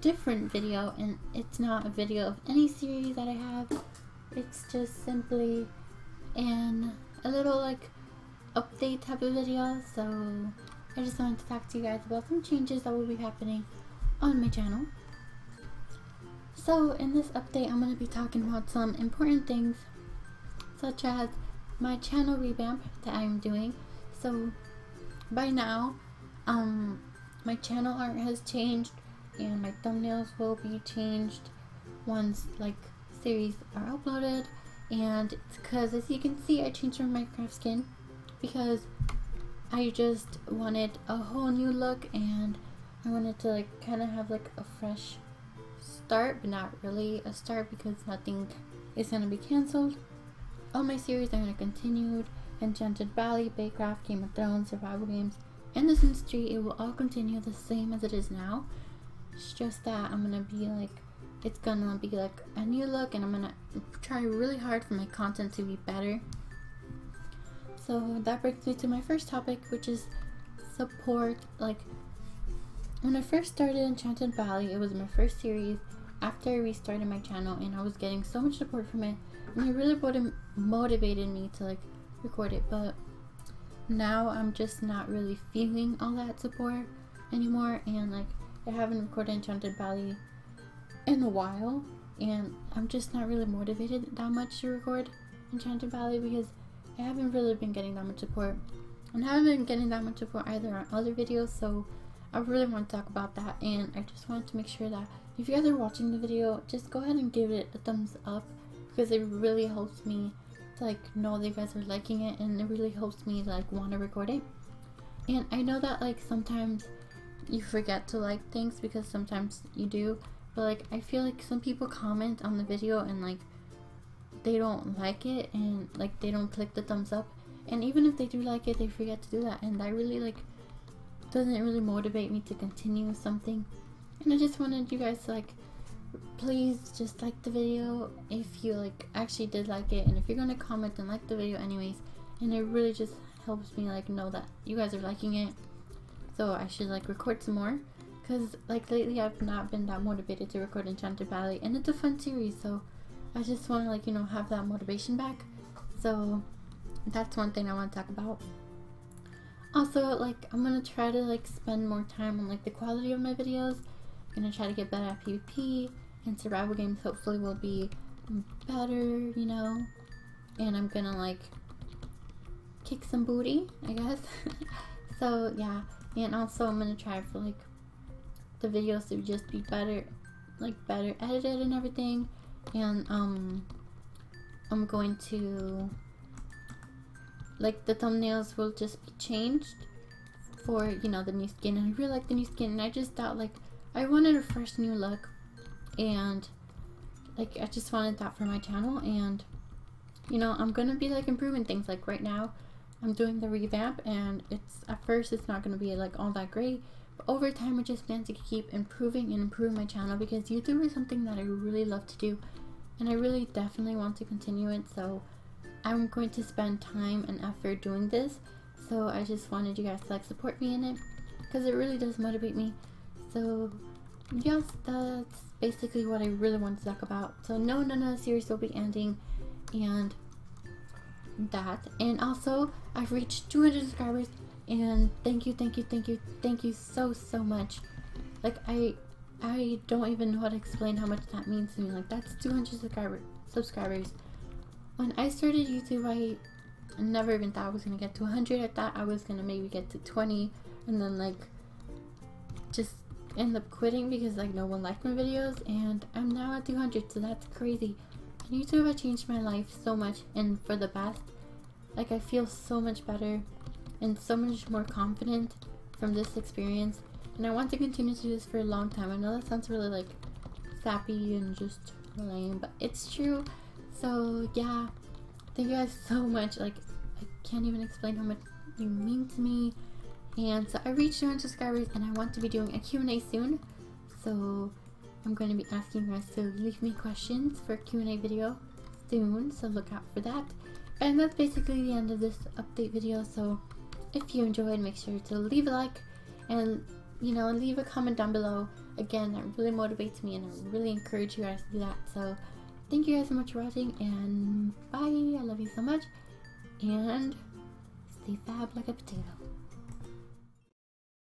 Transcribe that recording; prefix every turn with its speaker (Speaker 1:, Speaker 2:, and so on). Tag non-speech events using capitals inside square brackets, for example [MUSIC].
Speaker 1: different video and it's not a video of any series that I have. It's just simply an a little like update type of video. So I just wanted to talk to you guys about some changes that will be happening on my channel. So in this update I'm going to be talking about some important things such as my channel revamp that I'm doing. So by now um my channel art has changed and my thumbnails will be changed once like series are uploaded. And it's because as you can see I changed my Minecraft skin because I just wanted a whole new look and I wanted to like kind of have like a fresh start but not really a start because nothing is going to be cancelled all my series are going to continue. Enchanted Valley, Baycraft, Game of Thrones, survival games, The Sims 3, it will all continue the same as it is now. It's just that I'm gonna be like, it's gonna be like a new look, and I'm gonna try really hard for my content to be better. So that brings me to my first topic, which is support. Like, when I first started Enchanted Valley, it was my first series after I restarted my channel, and I was getting so much support from it, and it really motivated me to like record it. But now I'm just not really feeling all that support anymore and like I haven't recorded Enchanted Valley in a while and I'm just not really motivated that much to record Enchanted Valley because I haven't really been getting that much support. And I haven't been getting that much support either on other videos so I really want to talk about that and I just wanted to make sure that if you guys are watching the video just go ahead and give it a thumbs up because it really helps me like know that you guys are liking it and it really helps me like want to record it. And I know that like sometimes you forget to like things because sometimes you do but like I feel like some people comment on the video and like they don't like it and like they don't click the thumbs up. And even if they do like it they forget to do that and that really like doesn't really motivate me to continue something. And I just wanted you guys to like please just like the video if you like actually did like it. And if you're gonna comment and like the video anyways. And it really just helps me like know that you guys are liking it. So I should like record some more. Because like lately I've not been that motivated to record Enchanted Valley and it's a fun series. So I just want to like you know have that motivation back. So that's one thing I want to talk about. Also like I'm gonna try to like spend more time on like the quality of my videos. I'm gonna try to get better at PvP and survival games hopefully will be better, you know. And I'm gonna like kick some booty, I guess. [LAUGHS] so yeah, and also I'm gonna try for like the videos to just be better, like better edited and everything. And um, I'm going to like the thumbnails will just be changed for you know the new skin and I really like the new skin and I just thought like I wanted a fresh new look and like I just wanted that for my channel and you know I'm gonna be like improving things. Like right now I'm doing the revamp and it's at first it's not gonna be like all that great but over time I just plan to keep improving and improving my channel because YouTube is something that I really love to do and I really definitely want to continue it so I'm going to spend time and effort doing this. So I just wanted you guys to like support me in it because it really does motivate me. So yes that's basically what I really want to talk about. So no, the series will be ending, and that. And also, I've reached 200 subscribers, and thank you, thank you, thank you, thank you so so much. Like I, I don't even know how to explain how much that means to me. Like that's 200 subscriber subscribers. When I started YouTube, I never even thought I was gonna get to 100. I thought I was gonna maybe get to 20, and then like just end up quitting because like no one liked my videos and I'm now at 200 so that's crazy. YouTube has changed my life so much and for the best. Like I feel so much better and so much more confident from this experience and I want to continue to do this for a long time. I know that sounds really like sappy and just lame but it's true. So yeah, thank you guys so much. Like I can't even explain how much you mean to me and so I reached 200 subscribers and I want to be doing a Q&A soon. So I'm going to be asking you guys to leave me questions for a Q&A video soon. So look out for that. And that's basically the end of this update video. So if you enjoyed, make sure to leave a like and you know, leave a comment down below. Again, that really motivates me and I really encourage you guys to do that. So, thank you guys so much for watching and bye. I love you so much. And stay fab like a potato.